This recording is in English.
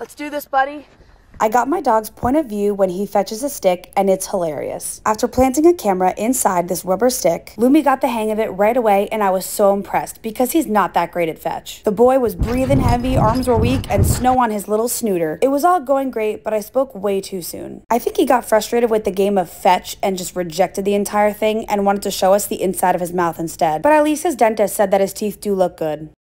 Let's do this, buddy. I got my dog's point of view when he fetches a stick, and it's hilarious. After planting a camera inside this rubber stick, Lumi got the hang of it right away, and I was so impressed because he's not that great at fetch. The boy was breathing heavy, arms were weak, and snow on his little snooter. It was all going great, but I spoke way too soon. I think he got frustrated with the game of fetch and just rejected the entire thing and wanted to show us the inside of his mouth instead. But at least his dentist said that his teeth do look good.